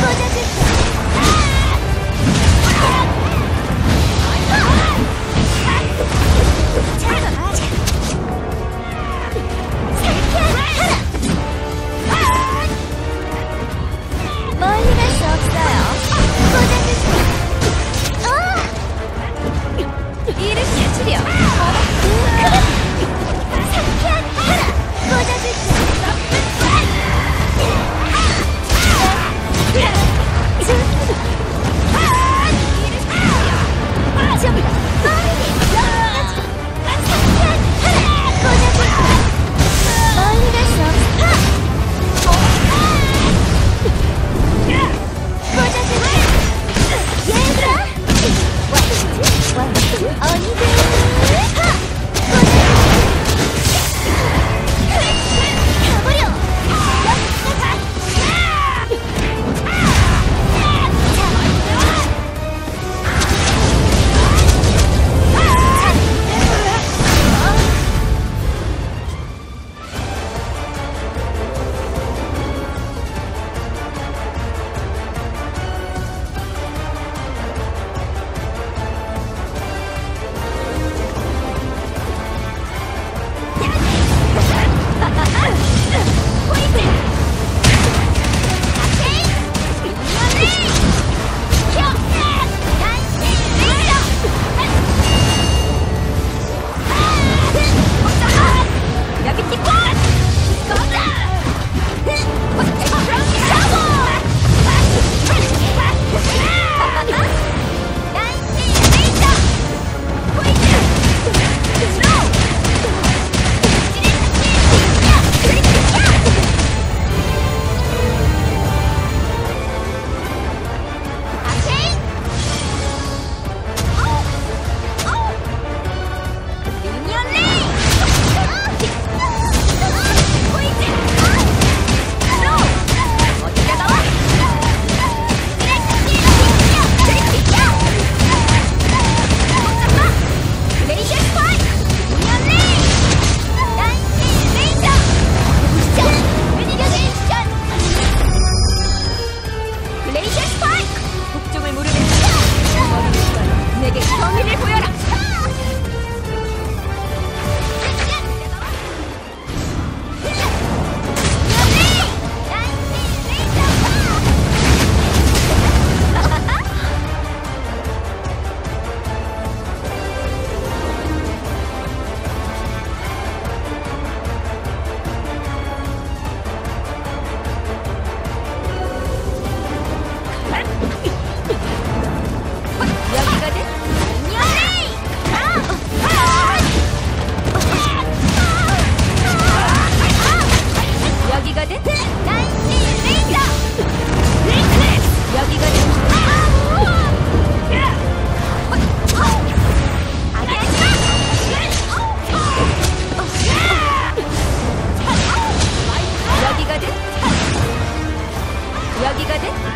こんなが出た